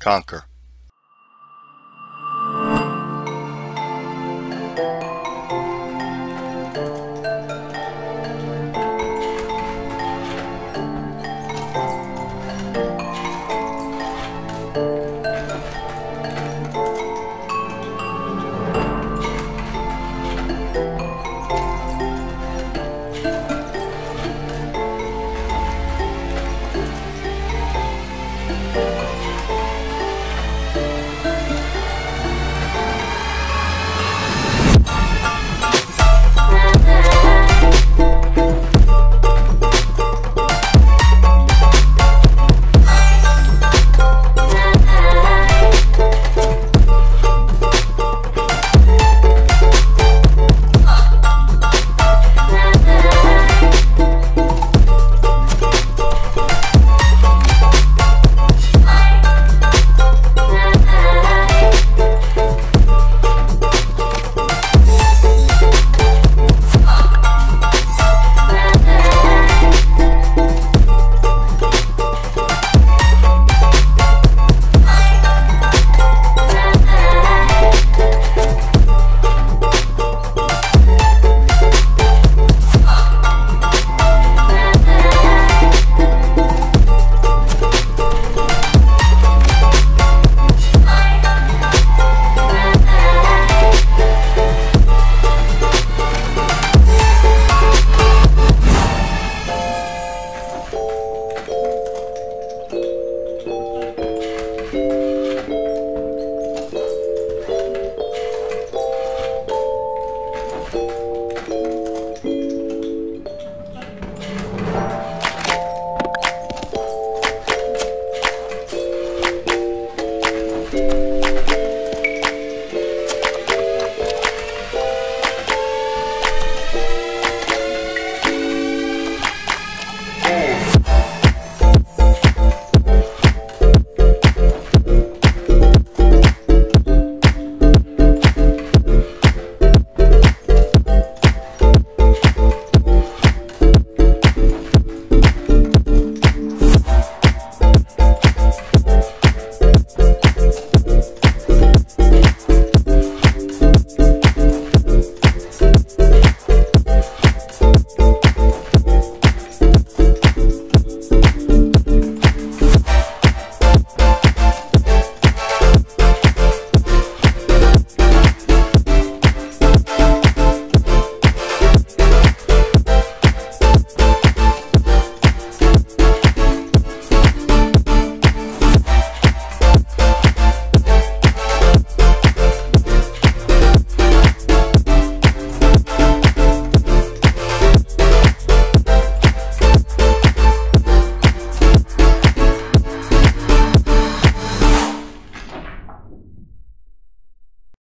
conquer.